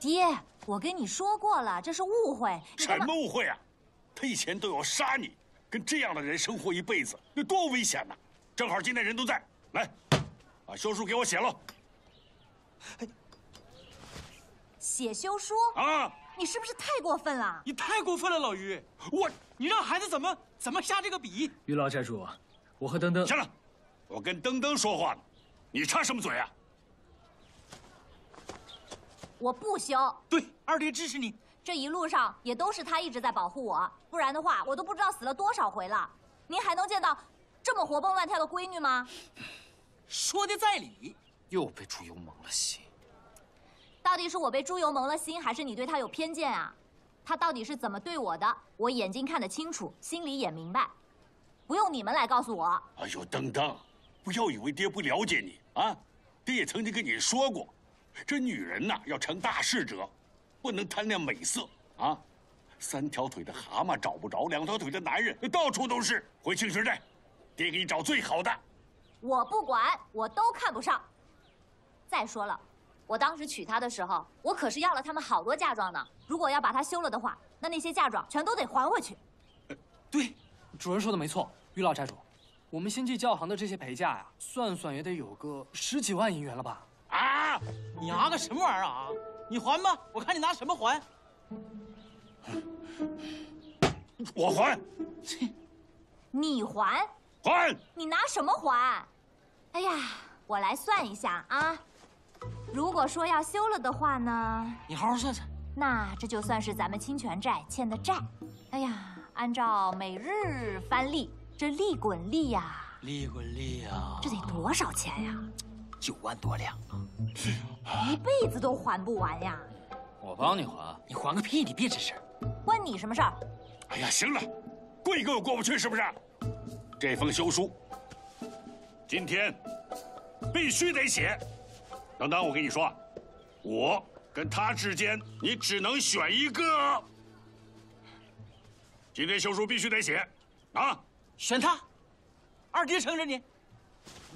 爹，我跟你说过了，这是误会。什么误会啊？他以前都要杀你，跟这样的人生活一辈子，那多危险呐！正好今天人都在，来，把休书给我写了。写休书啊！你是不是太过分了？你太过分了，老于！我，你让孩子怎么怎么下这个笔？于老寨主，我和登登行了，我跟登登说话呢，你插什么嘴啊？我不休。对，二爹支持你。这一路上也都是他一直在保护我，不然的话，我都不知道死了多少回了。您还能见到这么活蹦乱跳的闺女吗？说的在理。又被猪油蒙了心。到底是我被猪油蒙了心，还是你对他有偏见啊？他到底是怎么对我的？我眼睛看得清楚，心里也明白，不用你们来告诉我。哎呦，等等，不要以为爹不了解你啊！爹也曾经跟你说过，这女人呐要成大事者，不能贪恋美色啊。三条腿的蛤蟆找不着，两条腿的男人到处都是。回青石寨，爹给你找最好的。我不管，我都看不上。再说了，我当时娶她的时候，我可是要了他们好多嫁妆呢。如果要把她休了的话，那那些嫁妆全都得还回去。对，主人说的没错，于老寨主，我们星际教行的这些陪嫁呀，算算也得有个十几万银元了吧？啊！你啊个什么玩意儿啊？你还吧，我看你拿什么还。我还。你还？还？你拿什么还？哎呀，我来算一下啊。如果说要休了的话呢？你好好算算。那这就算是咱们清泉寨欠的债。哎呀，按照每日翻利，这利滚利呀，利滚利呀，这得多少钱呀？九万多两啊！一辈子都还不完呀！我帮你还，你还个屁！你别吱声。关你什么事儿？哎呀，行了，过一个我过不去是不是？这封休书，今天必须得写。等等，我跟你说，我跟他之间，你只能选一个。今天休书必须得写，啊，选他。二爹承认你。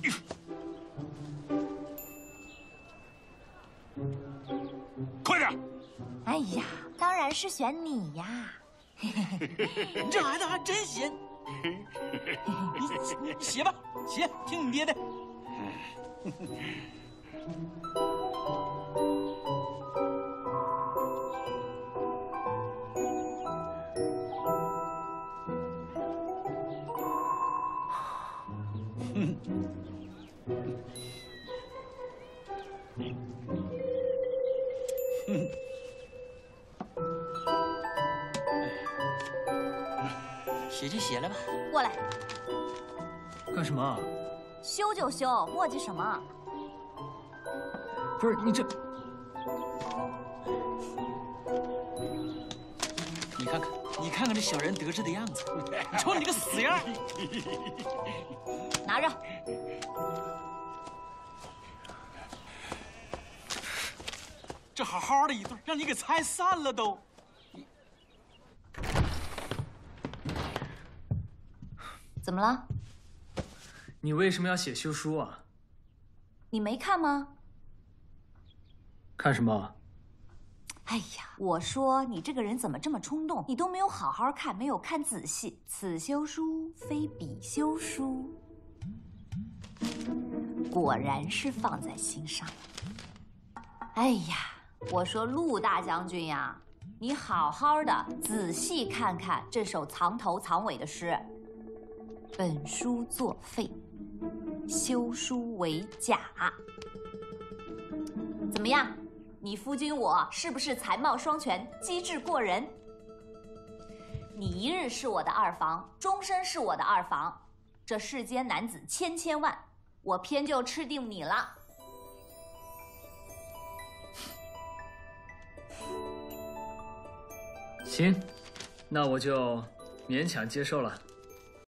快点！哎呀，当然是选你呀！你 这孩子还真行。你写吧，写，听你爹的。写就写了吧。过来。干什么？修就修，墨迹什么？不是你这，你看看，你看看这小人得志的样子，瞅你个死样！拿着。这好好的一对，让你给拆散了都。怎么了？你为什么要写休书啊？你没看吗？看什么？哎呀，我说你这个人怎么这么冲动？你都没有好好看，没有看仔细。此休书非彼休书，果然是放在心上。哎呀，我说陆大将军呀，你好好的仔细看看这首藏头藏尾的诗。本书作废。休书为假，怎么样？你夫君我是不是才貌双全、机智过人？你一日是我的二房，终身是我的二房。这世间男子千千万，我偏就吃定你了。行，那我就勉强接受了。